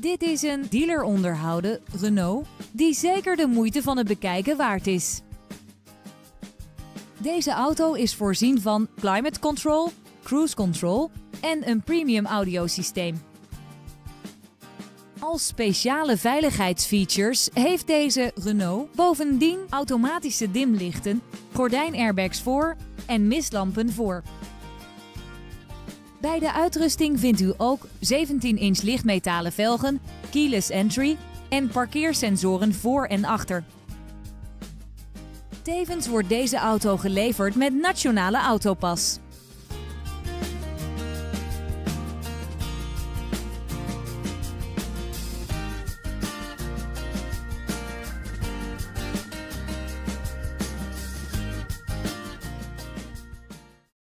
Dit is een dealer onderhouden Renault die zeker de moeite van het bekijken waard is. Deze auto is voorzien van climate control, cruise control en een premium audiosysteem. Als speciale veiligheidsfeatures heeft deze Renault bovendien automatische dimlichten, gordijnairbags voor en mistlampen voor. Bij de uitrusting vindt u ook 17-inch lichtmetalen velgen, keyless entry en parkeersensoren voor en achter. Tevens wordt deze auto geleverd met nationale autopas.